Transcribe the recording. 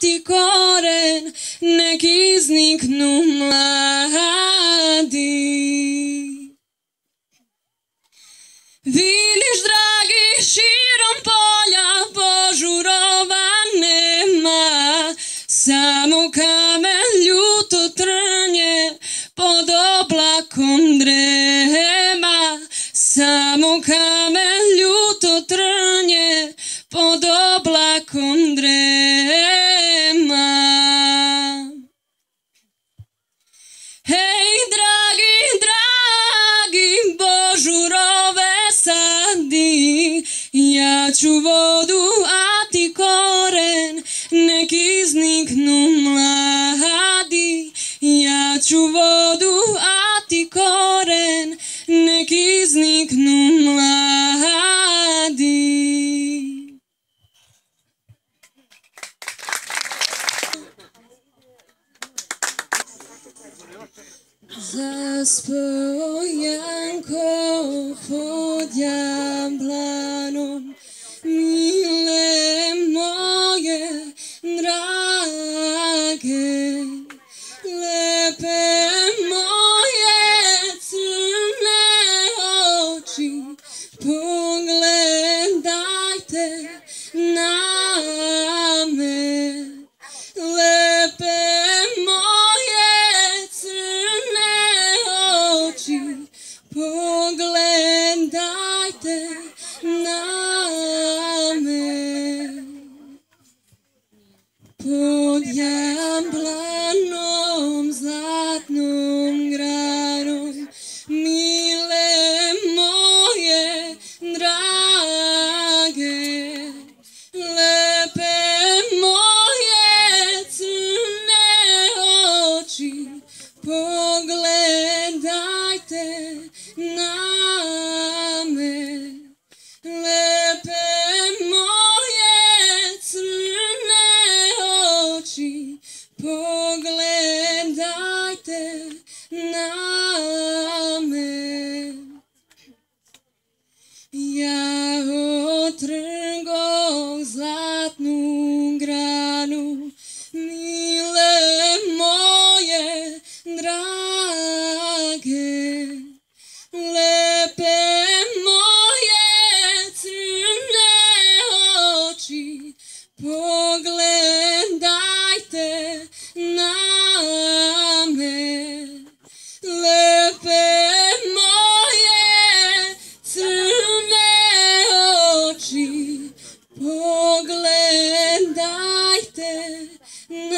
ty koren, neki izniknu mladi. Vidiš, dragi, širom polja požurova nema, samo kamen ljuto trnje pod oblakom drema, samo kamen ljuto trnje pod oblakom drema. Ja ću vodu, a ti koren, nek izniknu mladi. Ja ću vodu, a ti koren, nek izniknu mladi. Za spojanko pod You. She